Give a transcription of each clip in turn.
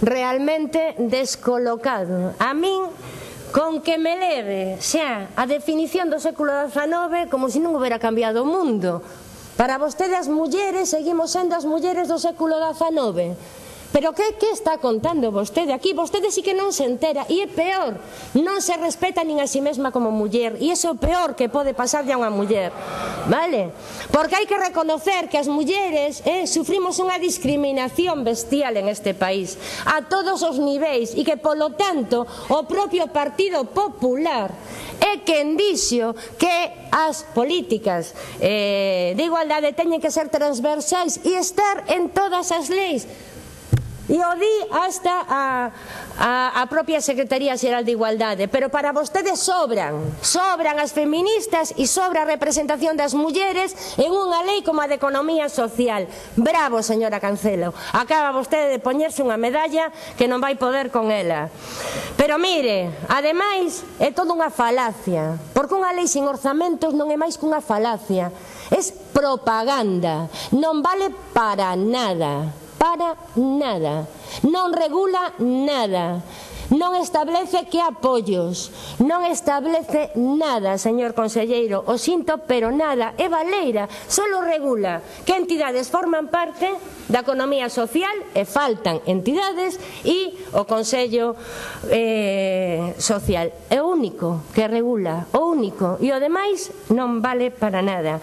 realmente descolocado. A min con que me leve xa a definición do século XIX como se non houbera cambiado o mundo. Para vostede as mulleres seguimos sendo as mulleres do século XIX. Pero que, que está contando vostede aquí? Vostede sí que non se entera e é peor, non se respeta nin a si sí mesma como muller e iso é o peor que pode pasarlle a unha muller, vale? Porque hai que reconocer que as mulleres eh, sufrimos unha discriminación bestial en este país a todos os niveis e que polo tanto o propio Partido Popular é quen dixo que as políticas eh, de igualdade teñen que ser transversais e estar en todas as leis E o di hasta a, a, a propia Secretaría Xeral de Igualdade. Pero para vostedes sobran. Sobran as feministas e sobra a representación das mulleres en unha lei como a de economía social. Bravo, señora Cancelo. Acaba vostede de poñerse unha medalla que non vai poder con ela. Pero mire, ademais, é toda unha falacia. Porque unha lei sin orzamentos non é máis que unha falacia. É propaganda. Non vale para nada para nada. Non regula nada. Non establece que apoios, non establece nada, señor conselleiro. O sinto, pero nada. É valeira, solo regula que entidades forman parte da economía social e faltan entidades e o Consello eh, Social. É o único que regula, o único. E o demais non vale para nada.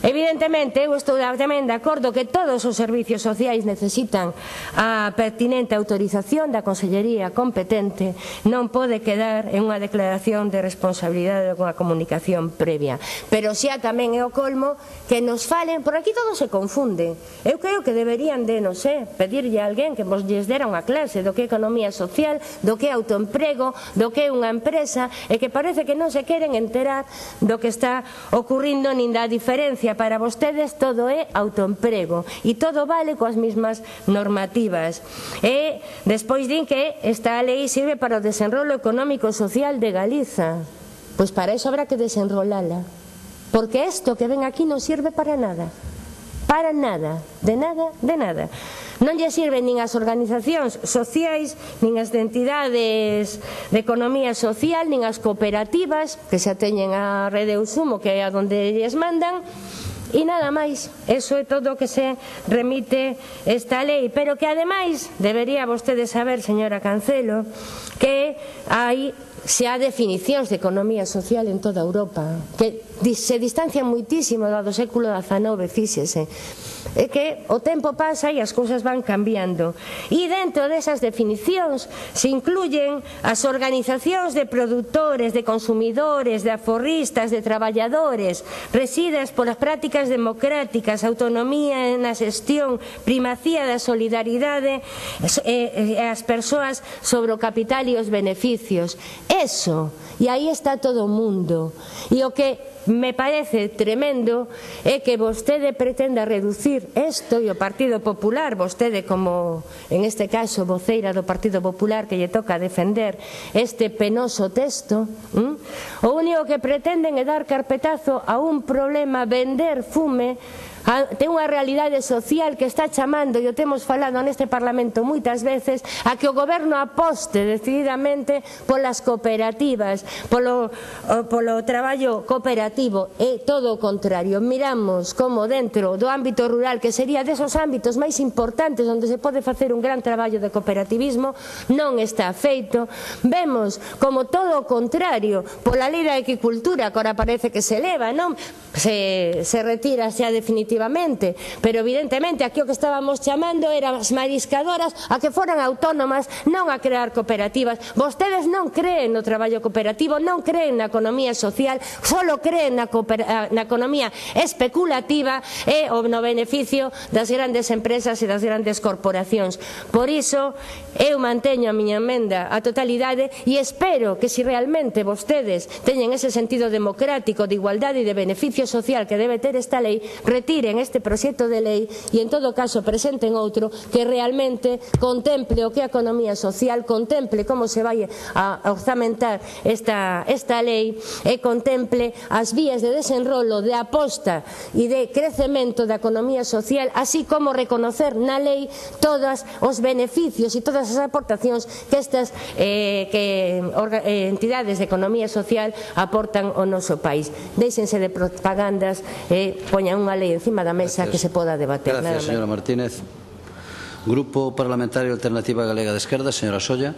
Evidentemente, eu estou tamén de acordo que todos os servicios sociais necesitan a pertinente autorización da Consellería competente, non pode quedar en unha declaración de responsabilidade ou unha comunicación previa. Pero xa tamén é o colmo que nos falen, por aquí todo se confunde. Eu creo que deberían de, non sei, pedirlle a alguén que vos lles dera unha clase do que é economía social, do que é autoemprego, do que é unha empresa, e que parece que non se queren enterar do que está ocurrindo nin da diferencia que para vostedes todo é autoemprego e todo vale coas mesmas normativas. E despois din que esta lei sirve para o desenrolo económico social de Galiza. Pois para iso habrá que desenrolala. Porque isto que ven aquí non sirve para nada. Para nada, de nada, de nada. Non lle sirven nin as organizacións sociais, nin as entidades de economía social, nin as cooperativas, que xa teñen a rede Usumo, que é a donde lles mandan, E nada máis, eso é todo o que se remite esta lei, pero que ademais debería vostede saber, señora Cancelo, que hai se há definicións de economía social en toda Europa, que se distancian muitísimo do século XIX, fíxese é que o tempo pasa e as cousas van cambiando. E dentro desas definicións se incluyen as organizacións de produtores, de consumidores, de aforristas, de traballadores, residas polas prácticas democráticas, autonomía na xestión, primacía da solidaridade e, e as persoas sobre o capital e os beneficios. Eso, e aí está todo o mundo. E o que me parece tremendo é que vostede pretenda reducir isto e o Partido Popular, vostede como en este caso voceira do Partido Popular que lle toca defender este penoso texto, ¿m? o único que pretenden é dar carpetazo a un problema, vender fume ten unha realidade social que está chamando e o temos falado neste Parlamento moitas veces a que o goberno aposte decididamente polas cooperativas polo, polo traballo cooperativo negativo é todo o contrario. Miramos como dentro do ámbito rural, que sería desos ámbitos máis importantes onde se pode facer un gran traballo de cooperativismo, non está feito. Vemos como todo o contrario, pola lei da equicultura, que agora parece que se eleva, non? Se, se retira xa definitivamente, pero evidentemente aquí o que estábamos chamando eran as mariscadoras a que foran autónomas, non a crear cooperativas. Vostedes non creen no traballo cooperativo, non creen na economía social, solo creen na, eh, na economía especulativa e o no beneficio das grandes empresas e das grandes corporacións. Por iso, eu manteño a miña emenda a totalidade e espero que se si realmente vostedes teñen ese sentido democrático de igualdade e de beneficio social que debe ter esta lei, retiren este proxecto de lei e en todo caso presenten outro que realmente contemple o que a economía social, contemple como se vai a orzamentar esta, esta lei e contemple as vías de desenrolo, de aposta e de crecemento da economía social, así como reconocer na lei todos os beneficios e todas as aportacións que estas eh, que orga, eh, entidades de economía social aportan ao noso país. Deixense de propagandas e eh, poñan unha lei encima da mesa Gracias. que se poda debater. Gracias, señora Martínez. Grupo Parlamentario Alternativa Galega de Esquerda, señora Solla.